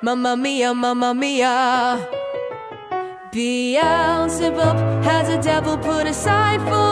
Mamma mia, mamma mia. Beelzebub has a devil put aside for.